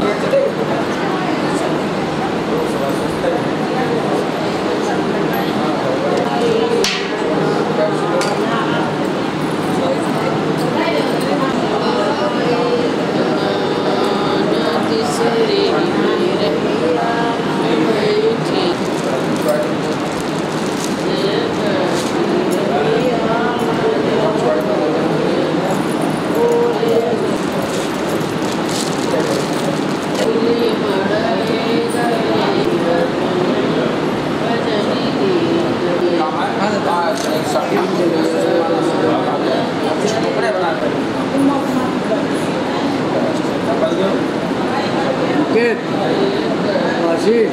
Here today. Buket, Masih.